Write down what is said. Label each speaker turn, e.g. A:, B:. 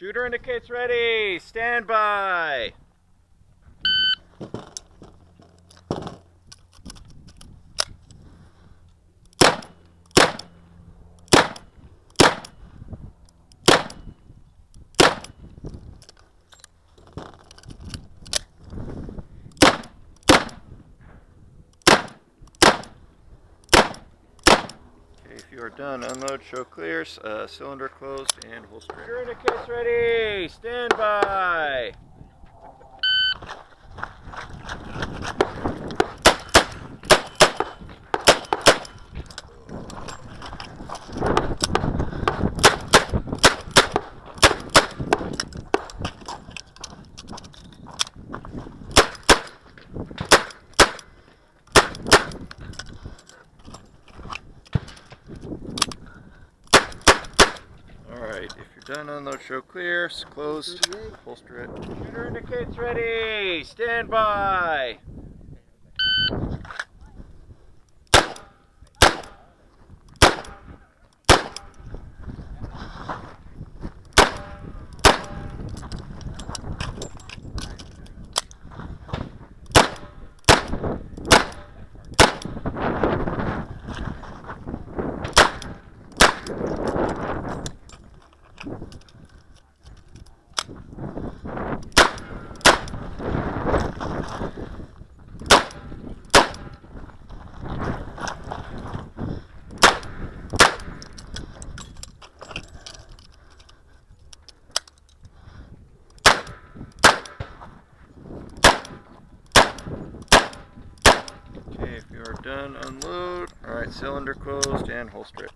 A: Shooter indicates ready. Stand by. You are done, unload, show clear, uh, cylinder closed, and holster. Indicates ready. Stand by. Alright, if you're done, on unload, show clear, it's closed, holster it. Shooter indicates ready. Stand by. Okay, if you are done, unload. Alright, cylinder closed and holster it.